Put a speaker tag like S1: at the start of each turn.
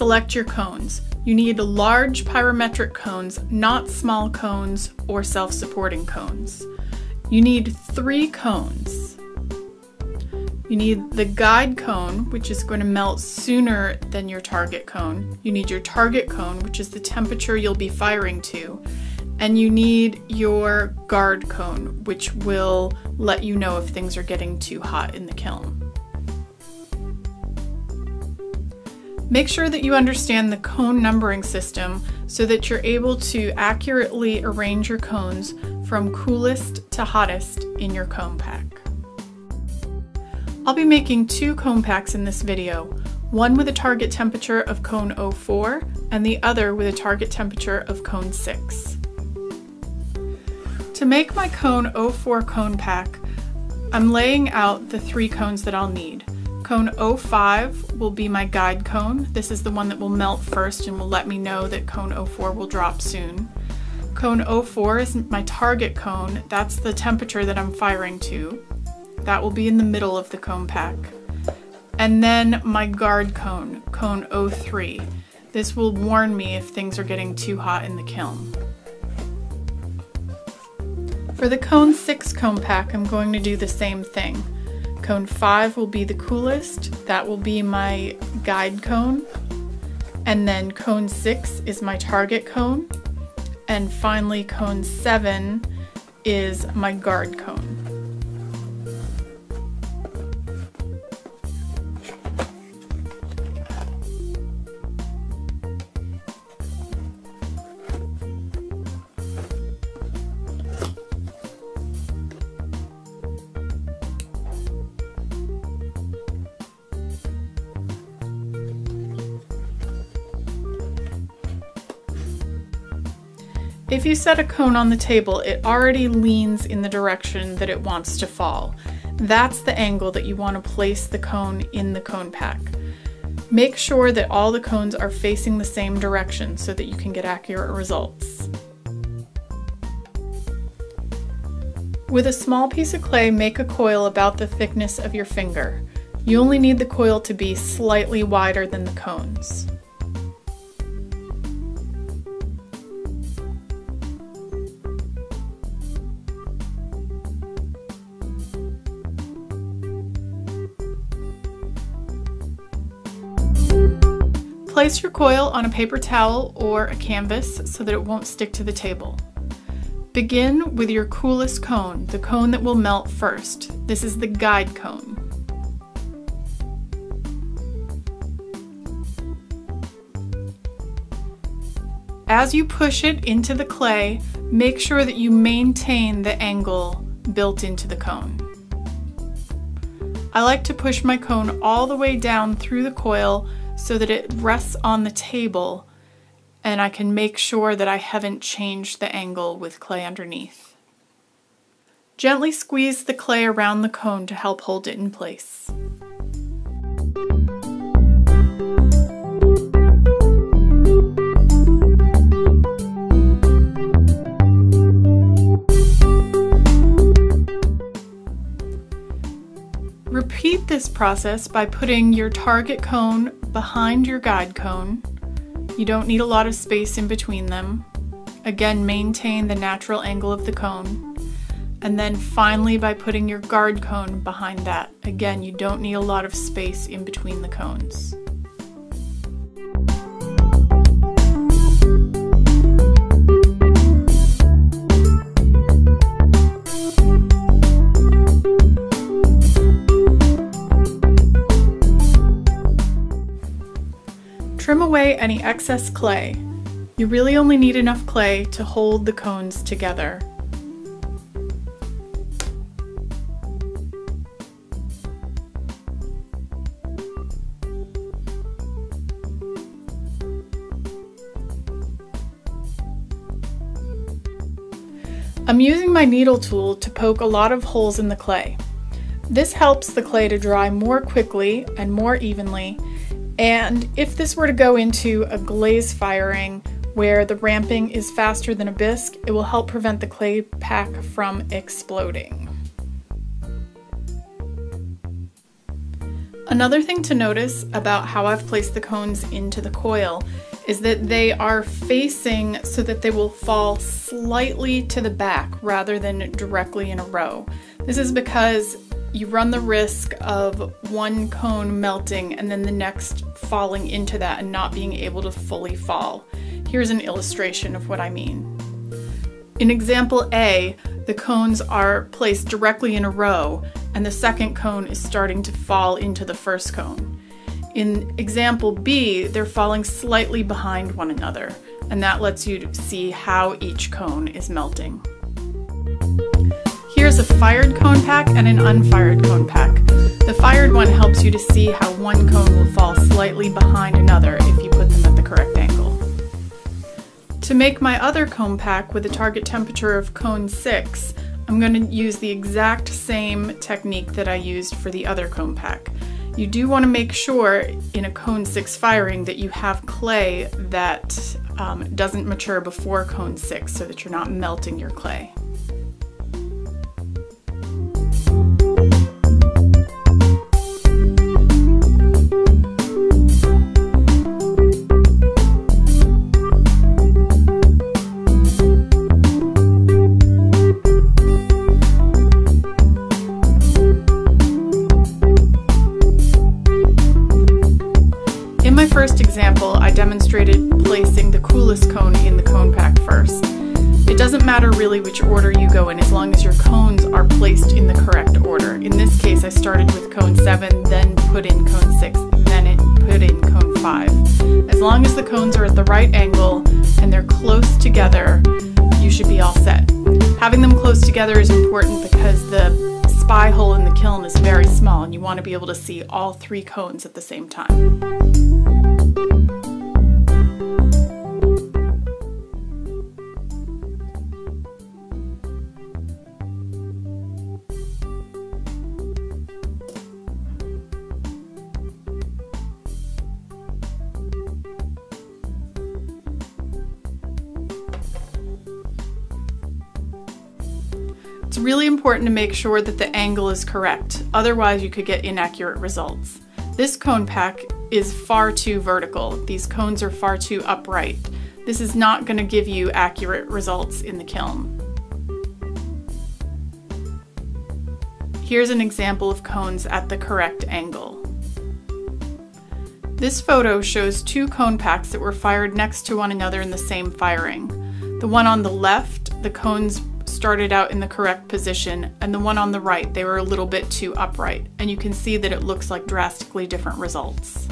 S1: select your cones. You need large pyrometric cones, not small cones or self-supporting cones. You need three cones. You need the guide cone, which is going to melt sooner than your target cone. You need your target cone, which is the temperature you'll be firing to. And you need your guard cone, which will let you know if things are getting too hot in the kiln. Make sure that you understand the cone numbering system so that you're able to accurately arrange your cones from coolest to hottest in your cone pack. I'll be making two cone packs in this video, one with a target temperature of cone 04 and the other with a target temperature of cone 6. To make my cone 04 cone pack, I'm laying out the three cones that I'll need. Cone 05 will be my guide cone. This is the one that will melt first and will let me know that cone 04 will drop soon. Cone 04 is my target cone. That's the temperature that I'm firing to. That will be in the middle of the cone pack. And then my guard cone, cone 03. This will warn me if things are getting too hot in the kiln. For the cone 6 cone pack, I'm going to do the same thing. Cone 5 will be the coolest. That will be my guide cone. And then cone 6 is my target cone. And finally, cone 7 is my guard cone. If you set a cone on the table, it already leans in the direction that it wants to fall. That's the angle that you want to place the cone in the cone pack. Make sure that all the cones are facing the same direction so that you can get accurate results. With a small piece of clay, make a coil about the thickness of your finger. You only need the coil to be slightly wider than the cones. Place your coil on a paper towel or a canvas so that it won't stick to the table. Begin with your coolest cone, the cone that will melt first. This is the guide cone. As you push it into the clay, make sure that you maintain the angle built into the cone. I like to push my cone all the way down through the coil so that it rests on the table and I can make sure that I haven't changed the angle with clay underneath. Gently squeeze the clay around the cone to help hold it in place. Repeat this process by putting your target cone behind your guide cone. You don't need a lot of space in between them. Again, maintain the natural angle of the cone. And then finally by putting your guard cone behind that. Again, you don't need a lot of space in between the cones. Trim away any excess clay. You really only need enough clay to hold the cones together. I'm using my needle tool to poke a lot of holes in the clay. This helps the clay to dry more quickly and more evenly and if this were to go into a glaze firing where the ramping is faster than a bisque, it will help prevent the clay pack from exploding. Another thing to notice about how I've placed the cones into the coil is that they are facing so that they will fall slightly to the back rather than directly in a row. This is because you run the risk of one cone melting and then the next falling into that and not being able to fully fall. Here's an illustration of what I mean. In example A, the cones are placed directly in a row and the second cone is starting to fall into the first cone. In example B, they're falling slightly behind one another, and that lets you see how each cone is melting. Here's a fired cone pack and an unfired cone pack. The fired one helps you to see how one cone will fall slightly behind another if you put them at the correct angle. To make my other cone pack with a target temperature of cone 6, I'm going to use the exact same technique that I used for the other cone pack. You do want to make sure in a cone 6 firing that you have clay that um, doesn't mature before cone 6 so that you're not melting your clay. Doesn't matter really which order you go in as long as your cones are placed in the correct order. In this case, I started with cone 7, then put in cone 6, then it put in cone 5. As long as the cones are at the right angle and they're close together, you should be all set. Having them close together is important because the spy hole in the kiln is very small and you want to be able to see all three cones at the same time. It's really important to make sure that the angle is correct, otherwise you could get inaccurate results. This cone pack is far too vertical. These cones are far too upright. This is not going to give you accurate results in the kiln. Here's an example of cones at the correct angle. This photo shows two cone packs that were fired next to one another in the same firing. The one on the left, the cones started out in the correct position, and the one on the right, they were a little bit too upright, and you can see that it looks like drastically different results.